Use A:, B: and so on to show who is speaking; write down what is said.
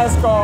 A: NASCAR.